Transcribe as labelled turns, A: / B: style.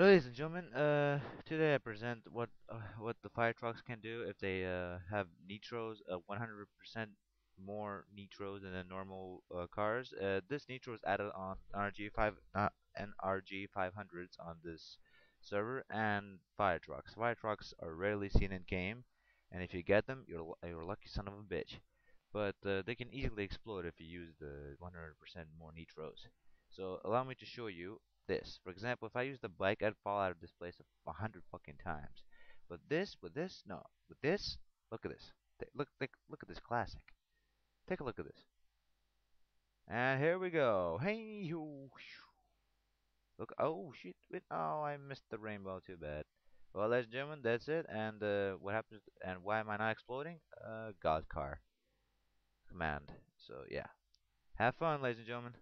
A: Ladies and gentlemen, uh, today I present what uh, what the fire trucks can do if they uh, have nitros, uh, 100% more nitros than the normal uh, cars. Uh, this nitro is added on NRG5 uh, NRG 500s on this server and fire trucks. Fire trucks are rarely seen in game, and if you get them, you're you're a lucky son of a bitch. But uh, they can easily explode if you use the 100% more nitros. So allow me to show you this. For example, if I use the bike, I'd fall out of this place a hundred fucking times. But this, with this, no. With this, look at this. Look, look, look at this classic. Take a look at this. And here we go. Hey, you. Look. Oh shit. Wait, oh, I missed the rainbow. Too bad. Well, ladies and gentlemen, that's it. And uh, what happens? And why am I not exploding? Uh, God car command. So yeah. Have fun, ladies and gentlemen.